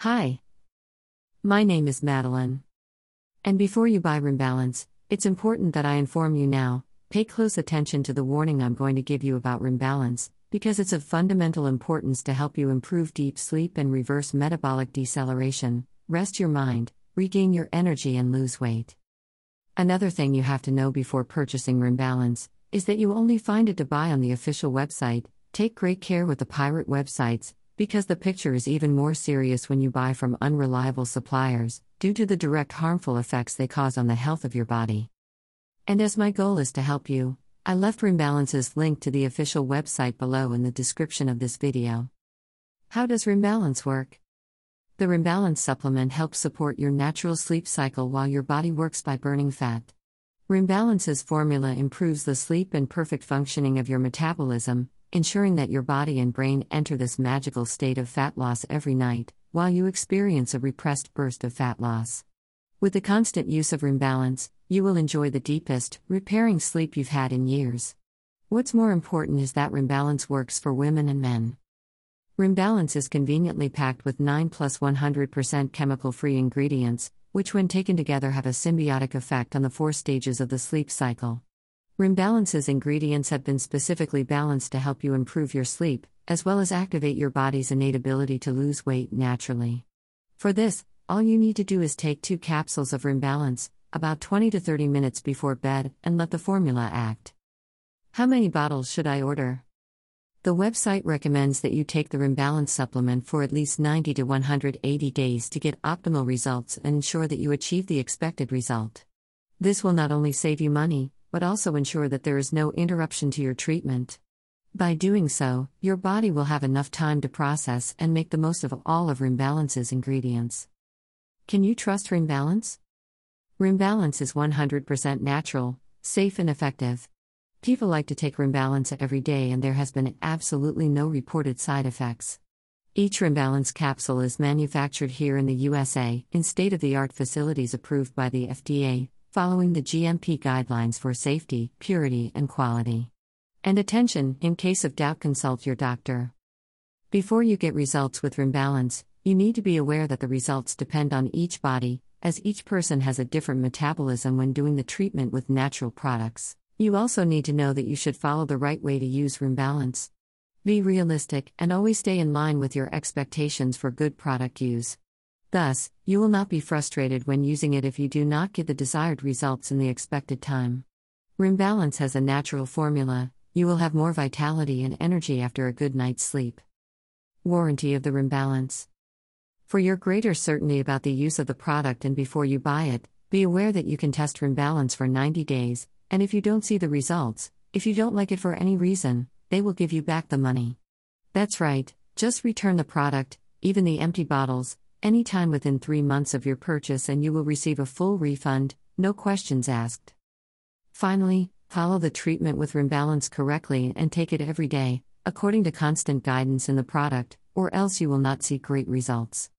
Hi. My name is Madeline. And before you buy Rembalance, it's important that I inform you now pay close attention to the warning I'm going to give you about Rembalance, because it's of fundamental importance to help you improve deep sleep and reverse metabolic deceleration, rest your mind, regain your energy, and lose weight. Another thing you have to know before purchasing Rembalance is that you only find it to buy on the official website. Take great care with the pirate websites, because the picture is even more serious when you buy from unreliable suppliers, due to the direct harmful effects they cause on the health of your body. And as my goal is to help you, I left Rembalance's link to the official website below in the description of this video. How does Rembalance work? The Rembalance supplement helps support your natural sleep cycle while your body works by burning fat. Rembalance's formula improves the sleep and perfect functioning of your metabolism, ensuring that your body and brain enter this magical state of fat loss every night, while you experience a repressed burst of fat loss. With the constant use of Rembalance, you will enjoy the deepest, repairing sleep you've had in years. What's more important is that Rembalance works for women and men. Rembalance is conveniently packed with 9 plus 100% chemical free ingredients, which, when taken together, have a symbiotic effect on the four stages of the sleep cycle. Rembalance's ingredients have been specifically balanced to help you improve your sleep, as well as activate your body's innate ability to lose weight naturally. For this, all you need to do is take two capsules of Rembalance, about 20 to 30 minutes before bed, and let the formula act. How many bottles should I order? The website recommends that you take the Rembalance supplement for at least 90 to 180 days to get optimal results and ensure that you achieve the expected result. This will not only save you money, but also ensure that there is no interruption to your treatment. By doing so, your body will have enough time to process and make the most of all of Rembalance's ingredients. Can you trust Rembalance? Rembalance is 100% natural, safe, and effective. People like to take Rembalance every day, and there has been absolutely no reported side effects. Each Rembalance capsule is manufactured here in the USA, in state of the art facilities approved by the FDA, following the GMP guidelines for safety, purity, and quality. And attention, in case of doubt, consult your doctor. Before you get results with Rembalance, you need to be aware that the results depend on each body, as each person has a different metabolism when doing the treatment with natural products. You also need to know that you should follow the right way to use Rembalance. Be realistic and always stay in line with your expectations for good product use. Thus, you will not be frustrated when using it if you do not get the desired results in the expected time. Rembalance has a natural formula, you will have more vitality and energy after a good night's sleep. Warranty of the Rembalance. For your greater certainty about the use of the product and before you buy it, be aware that you can test Rembalance for 90 days, and if you don't see the results, if you don't like it for any reason, they will give you back the money. That's right, just return the product, even the empty bottles, anytime within three months of your purchase, and you will receive a full refund, no questions asked. Finally, follow the treatment with Rembalance correctly and take it every day, according to constant guidance in the product, or else you will not see great results.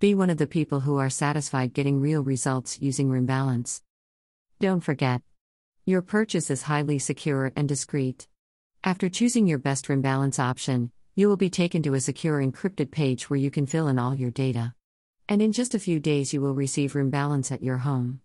Be one of the people who are satisfied getting real results using Rembalance. Don't forget, your purchase is highly secure and discreet. After choosing your best Rembalance option, you will be taken to a secure encrypted page where you can fill in all your data. And in just a few days, you will receive Rembalance at your home.